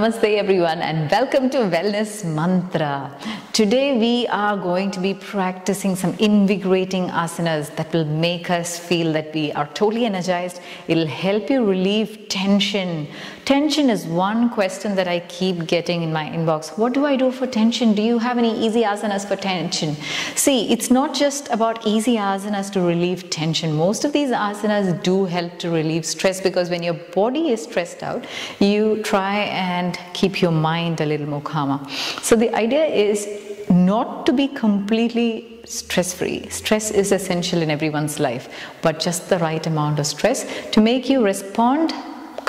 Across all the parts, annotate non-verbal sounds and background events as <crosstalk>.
Namaste everyone and welcome to Wellness Mantra. Today we are going to be practicing some invigorating asanas that will make us feel that we are totally energized. It'll help you relieve tension. Tension is one question that I keep getting in my inbox. What do I do for tension? Do you have any easy asanas for tension? See, it's not just about easy asanas to relieve tension. Most of these asanas do help to relieve stress because when your body is stressed out, you try and keep your mind a little more calmer. So the idea is not to be completely stress free. Stress is essential in everyone's life, but just the right amount of stress to make you respond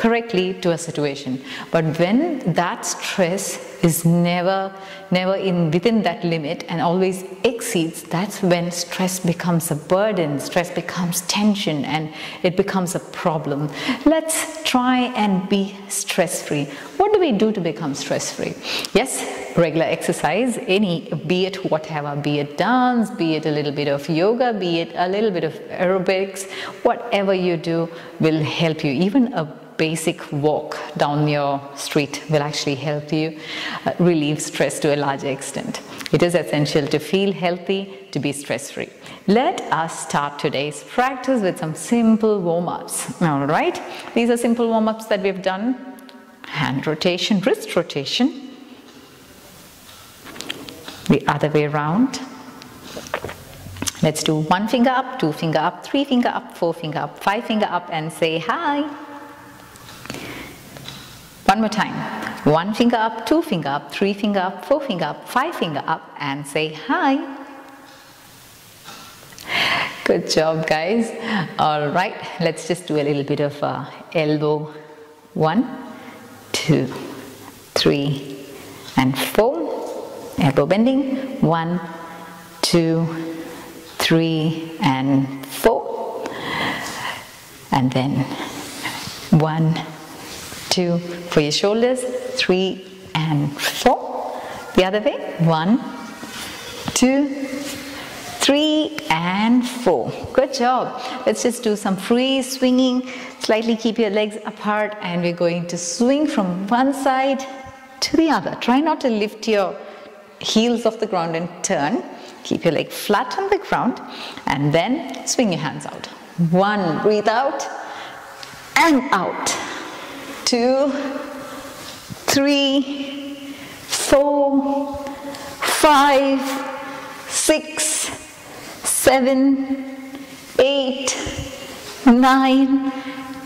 correctly to a situation. But when that stress is never never in within that limit and always exceeds that's when stress becomes a burden stress becomes tension and it becomes a problem. Let's try and be stress free what do we do to become stress free yes regular exercise any be it whatever be it dance be it a little bit of yoga be it a little bit of aerobics whatever you do will help you. Even a basic walk down your street will actually help you uh, relieve stress to a large extent. It is essential to feel healthy, to be stress free. Let us start today's practice with some simple warm ups. All right, these are simple warm ups that we've done hand rotation, wrist rotation, the other way around. Let's do one finger up, two finger up, three finger up, four finger up, five finger up, and say hi. One more time. One finger up, two finger up, three finger up, four finger up, five finger up and say hi. Good job guys. All right, let's just do a little bit of uh, elbow. One, two, three, and four. Elbow bending. One, two, three, and four. And then one, two for your shoulders, three and four. The other way, one, two, three and four. Good job. Let's just do some free swinging. Slightly keep your legs apart and we're going to swing from one side to the other. Try not to lift your heels off the ground and turn. Keep your leg flat on the ground and then swing your hands out. One, breathe out and out two, three, four, five, six, seven, eight, nine,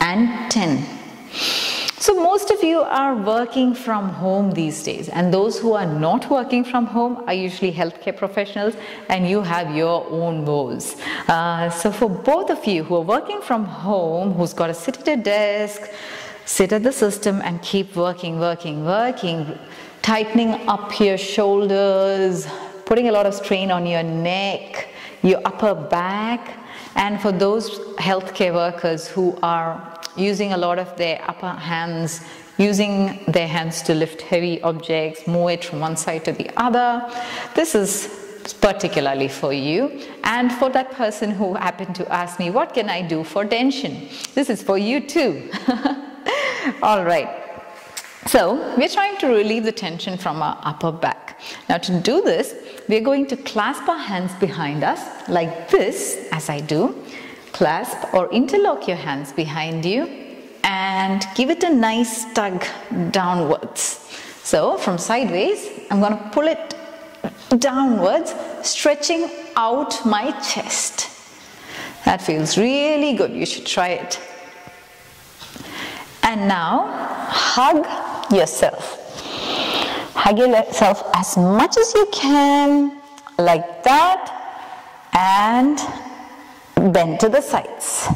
and ten. So most of you are working from home these days and those who are not working from home are usually healthcare professionals and you have your own woes. Uh, so for both of you who are working from home, who's got to sit at a desk, sit at the system and keep working, working, working, tightening up your shoulders, putting a lot of strain on your neck, your upper back. And for those healthcare workers who are using a lot of their upper hands, using their hands to lift heavy objects, move it from one side to the other, this is particularly for you. And for that person who happened to ask me what can I do for tension? This is for you too <laughs> All right. So we're trying to relieve the tension from our upper back. Now to do this, we're going to clasp our hands behind us like this as I do. Clasp or interlock your hands behind you and give it a nice tug downwards. So from sideways, I'm going to pull it downwards, stretching out my chest. That feels really good. You should try it. And now hug yourself. Hug yourself as much as you can, like that, and bend to the sides.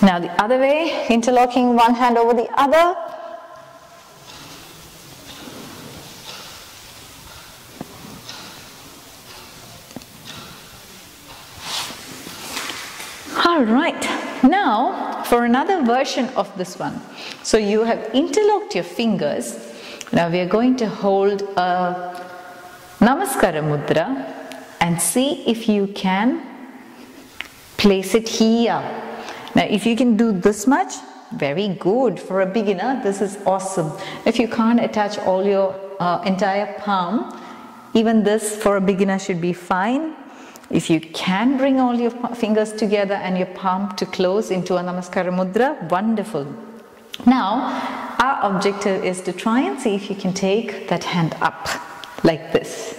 Now the other way, interlocking one hand over the other. All right, now for another version of this one. So you have interlocked your fingers. Now we are going to hold a Namaskara Mudra and see if you can place it here. Now if you can do this much, very good. For a beginner, this is awesome. If you can't attach all your uh, entire palm, even this for a beginner should be fine. If you can bring all your fingers together and your palm to close into a Namaskara Mudra, wonderful. Now, our objective is to try and see if you can take that hand up like this.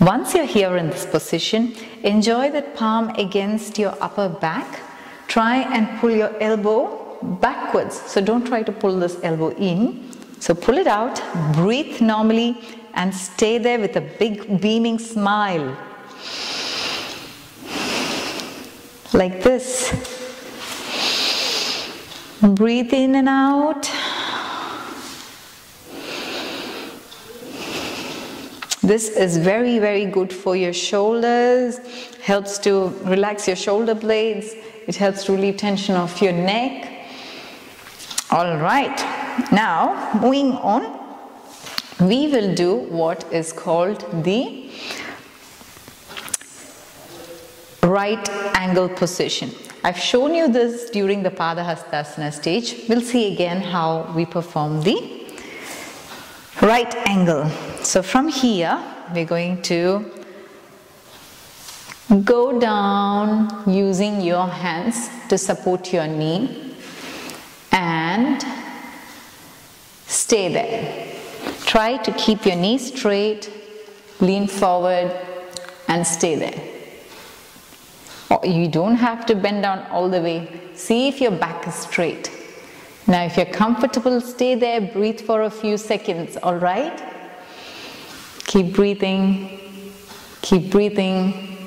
Once you're here in this position, enjoy that palm against your upper back. Try and pull your elbow backwards. So don't try to pull this elbow in. So pull it out, breathe normally and stay there with a big beaming smile. Like this. Breathe in and out. This is very, very good for your shoulders, helps to relax your shoulder blades, it helps to relieve tension of your neck. All right, now moving on, we will do what is called the right angle position. I've shown you this during the Padahastasana stage. We'll see again how we perform the right angle. So from here, we're going to go down using your hands to support your knee and stay there. Try to keep your knee straight, lean forward and stay there. Oh, you don't have to bend down all the way. See if your back is straight. Now if you're comfortable, stay there, breathe for a few seconds, all right? Keep breathing, keep breathing.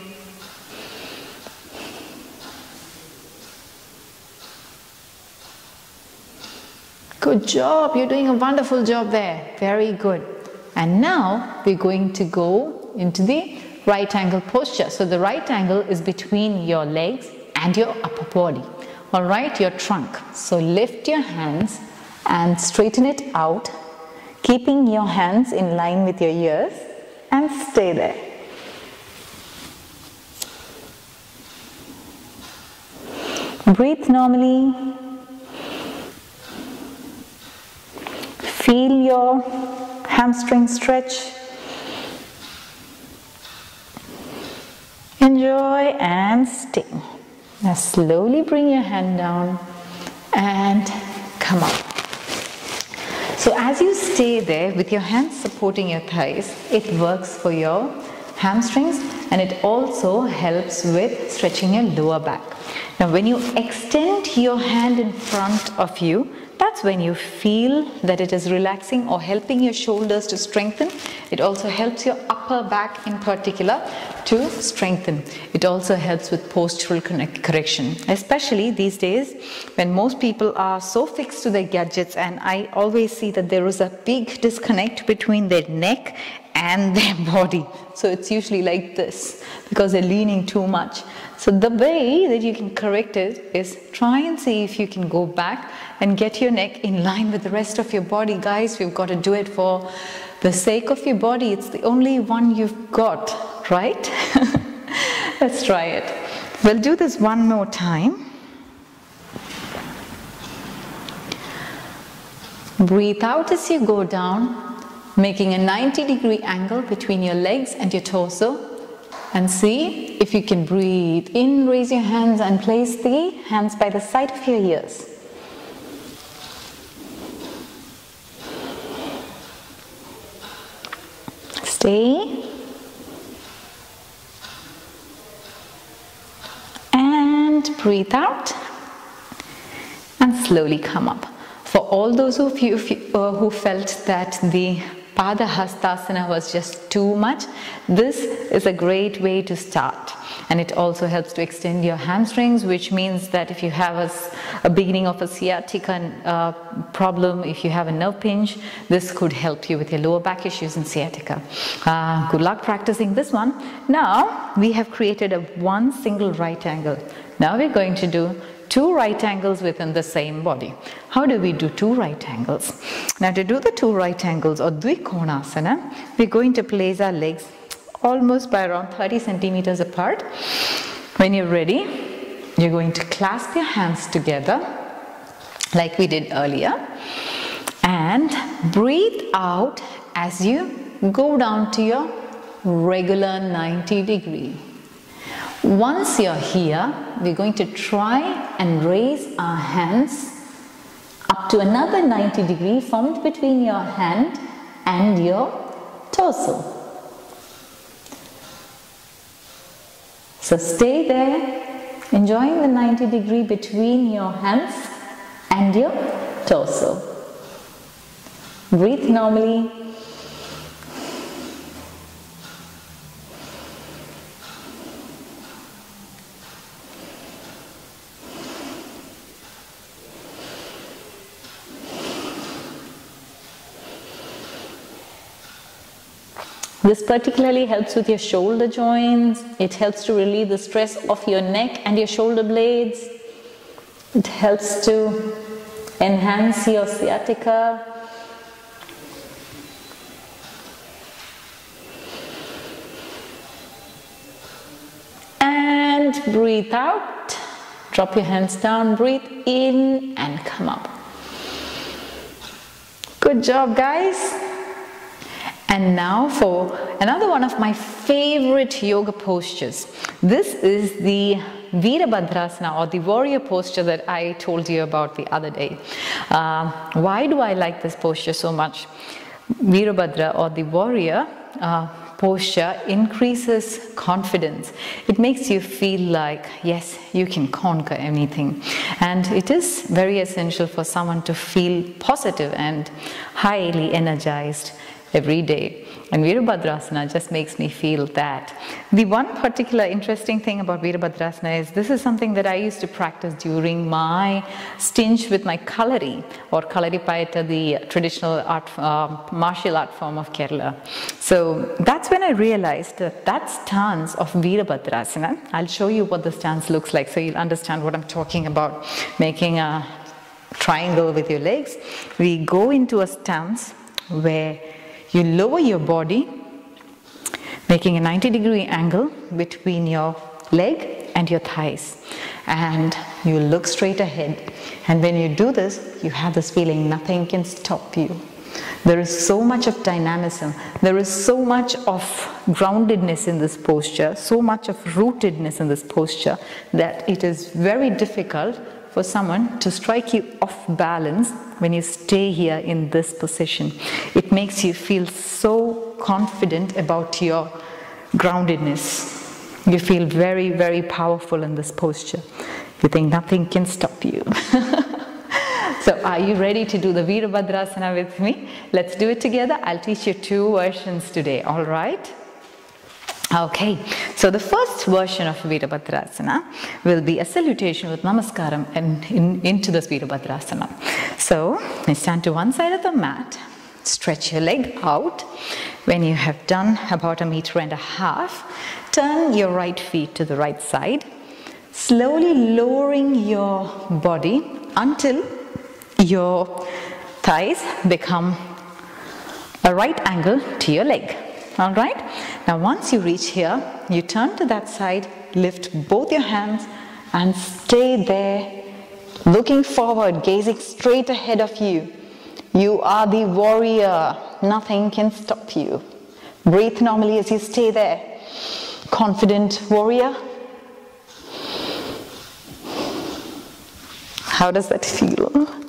Good job, you're doing a wonderful job there. Very good. And now we're going to go into the right angle posture. So the right angle is between your legs and your upper body. All right your trunk. So lift your hands and straighten it out keeping your hands in line with your ears and stay there. Breathe normally. Feel your hamstring stretch enjoy and stay now slowly bring your hand down and come up. So as you stay there with your hands supporting your thighs, it works for your hamstrings and it also helps with stretching your lower back. Now when you extend your hand in front of you, that's when you feel that it is relaxing or helping your shoulders to strengthen. It also helps your upper back in particular to strengthen. It also helps with postural correction, especially these days when most people are so fixed to their gadgets and I always see that there is a big disconnect between their neck and <laughs> their body. So it's usually like this because they're leaning too much. So the way that you can correct it is try and see if you can go back and get your neck in line with the rest of your body. Guys, we've got to do it for the sake of your body. It's the only one you've got, right? <laughs> Let's try it. We'll do this one more time. Breathe out as you go down, making a 90 degree angle between your legs and your torso. And see if you can breathe in, raise your hands and place the hands by the side of your ears. Stay. And breathe out. And slowly come up. For all those of you uh, who felt that the Pada Hastasana was just too much, this is a great way to start. And it also helps to extend your hamstrings, which means that if you have a, a beginning of a sciatica uh, problem, if you have a nerve pinch, this could help you with your lower back issues and sciatica. Uh, good luck practicing this one. Now, we have created a one single right angle. Now we're going to do two right angles within the same body. How do we do two right angles? Now to do the two right angles or Dvikonasana, we're going to place our legs almost by around 30 centimeters apart. When you're ready, you're going to clasp your hands together like we did earlier and breathe out as you go down to your regular 90 degree. Once you're here, we're going to try and raise our hands up to another 90 degree formed between your hand and your torso. So stay there, enjoying the 90 degree between your hands and your torso. Breathe normally This particularly helps with your shoulder joints. It helps to relieve the stress of your neck and your shoulder blades. It helps to enhance your sciatica. And breathe out. Drop your hands down, breathe in and come up. Good job, guys. And now for another one of my favorite yoga postures. This is the Virabhadrasana or the warrior posture that I told you about the other day. Uh, why do I like this posture so much? Virabhadra or the warrior uh, posture increases confidence. It makes you feel like, yes, you can conquer anything. And it is very essential for someone to feel positive and highly energized every day. And Virabhadrasana just makes me feel that. The one particular interesting thing about Virabhadrasana is this is something that I used to practice during my stint with my Kalari or Kalaripayattu, the traditional art, uh, martial art form of Kerala. So that's when I realized that that stance of Virabhadrasana, I'll show you what the stance looks like so you'll understand what I'm talking about. Making a triangle with your legs. We go into a stance where you lower your body, making a 90 degree angle between your leg and your thighs. And you look straight ahead. And when you do this, you have this feeling nothing can stop you. There is so much of dynamism. There is so much of groundedness in this posture, so much of rootedness in this posture that it is very difficult for someone to strike you off balance when you stay here in this position. It makes you feel so confident about your groundedness. You feel very, very powerful in this posture. You think nothing can stop you. <laughs> so, are you ready to do the Virabhadrasana with me? Let's do it together. I'll teach you two versions today, all right? Okay, so the first version of Virabhadrasana will be a salutation with Namaskaram and in, into this Virabhadrasana. So, stand to one side of the mat, stretch your leg out. When you have done about a meter and a half, turn your right feet to the right side, slowly lowering your body until your thighs become a right angle to your leg. All right? Now, once you reach here, you turn to that side, lift both your hands, and stay there, looking forward, gazing straight ahead of you. You are the warrior. Nothing can stop you. Breathe normally as you stay there. Confident warrior. How does that feel?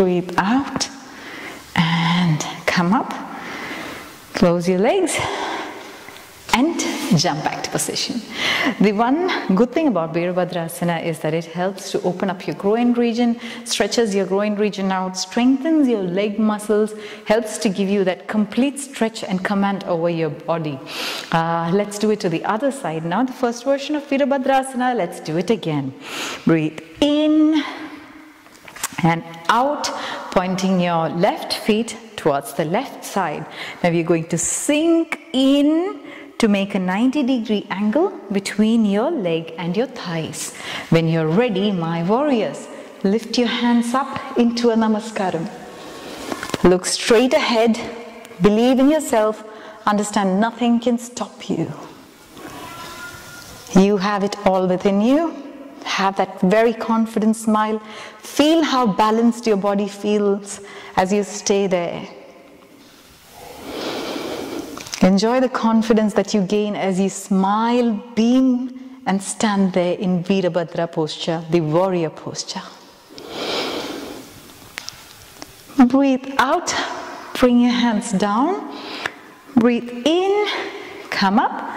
Breathe out and come up, close your legs and jump back to position. The one good thing about Virabhadrasana is that it helps to open up your groin region, stretches your groin region out, strengthens your leg muscles, helps to give you that complete stretch and command over your body. Uh, let's do it to the other side now. The first version of Virabhadrasana, let's do it again. Breathe in and out, pointing your left feet towards the left side. Now you're going to sink in to make a 90 degree angle between your leg and your thighs. When you're ready, my warriors, lift your hands up into a namaskaram. Look straight ahead, believe in yourself, understand nothing can stop you. You have it all within you. Have that very confident smile. Feel how balanced your body feels as you stay there. Enjoy the confidence that you gain as you smile, beam, and stand there in Virabhadra posture, the warrior posture. Breathe out, bring your hands down. Breathe in, come up.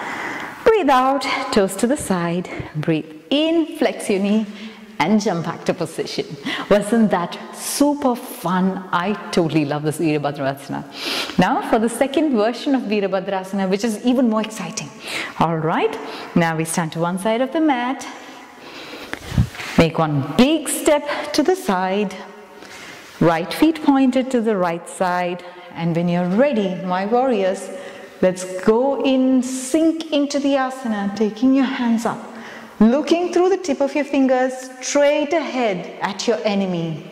Breathe out, toes to the side. Breathe in, and jump back to position. Wasn't that super fun? I totally love this Virabhadrasana. Now for the second version of Virabhadrasana, which is even more exciting. All right, now we stand to one side of the mat. Make one big step to the side. Right feet pointed to the right side. And when you're ready, my warriors, let's go in, sink into the asana, taking your hands up looking through the tip of your fingers straight ahead at your enemy.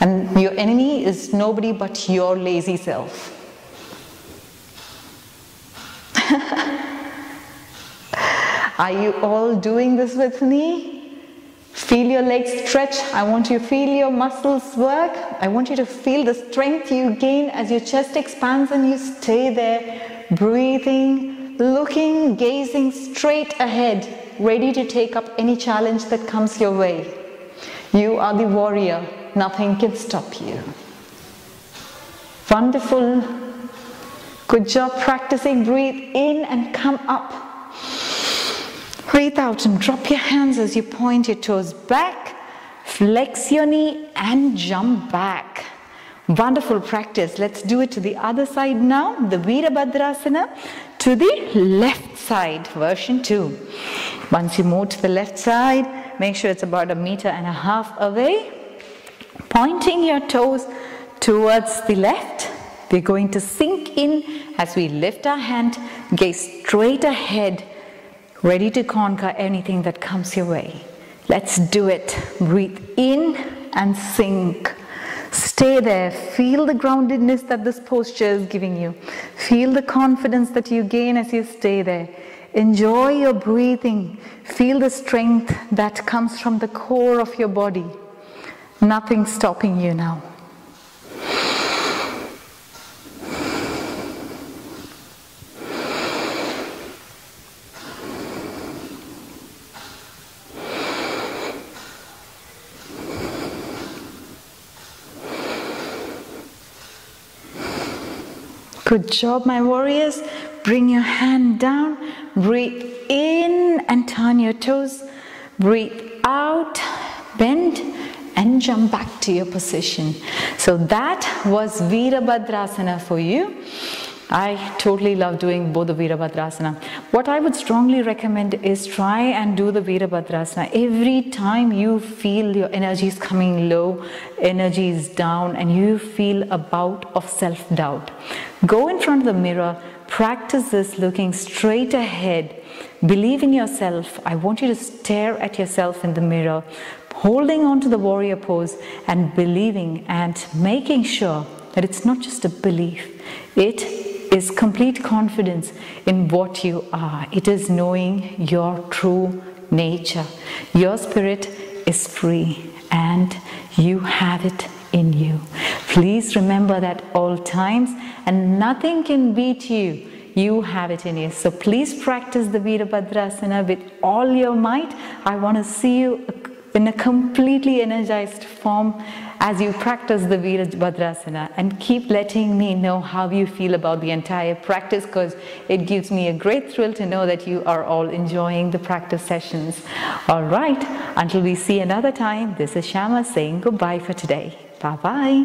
And your enemy is nobody but your lazy self. <laughs> Are you all doing this with me? Feel your legs stretch. I want you to feel your muscles work. I want you to feel the strength you gain as your chest expands and you stay there, breathing, looking, gazing straight ahead ready to take up any challenge that comes your way. You are the warrior, nothing can stop you. Wonderful. Good job practicing. Breathe in and come up. Breathe out and drop your hands as you point your toes back. Flex your knee and jump back. Wonderful practice. Let's do it to the other side now. The Virabhadrasana to the left side, version 2. Once you move to the left side, make sure it's about a meter and a half away. Pointing your toes towards the left. We're going to sink in as we lift our hand, gaze straight ahead, ready to conquer anything that comes your way. Let's do it. Breathe in and sink. Stay there. Feel the groundedness that this posture is giving you. Feel the confidence that you gain as you stay there. Enjoy your breathing. Feel the strength that comes from the core of your body. Nothing stopping you now. Good job, my warriors. Bring your hand down. Breathe in and turn your toes. Breathe out, bend, and jump back to your position. So that was Virabhadrasana for you. I totally love doing both the Virabhadrasana. What I would strongly recommend is try and do the Virabhadrasana. Every time you feel your energy is coming low, energy is down, and you feel a bout of self doubt, go in front of the mirror, practice this looking straight ahead. Believe in yourself. I want you to stare at yourself in the mirror, holding on to the warrior pose and believing and making sure that it's not just a belief, it is complete confidence in what you are. It is knowing your true nature. Your spirit is free and you have it in you. Please remember that all times and nothing can beat you. You have it in you. So please practice the Virabhadrasana with all your might. I want to see you in a completely energized form as you practice the Virabhadrasana and keep letting me know how you feel about the entire practice because it gives me a great thrill to know that you are all enjoying the practice sessions. All right, until we see another time, this is Shama saying goodbye for today. Bye bye.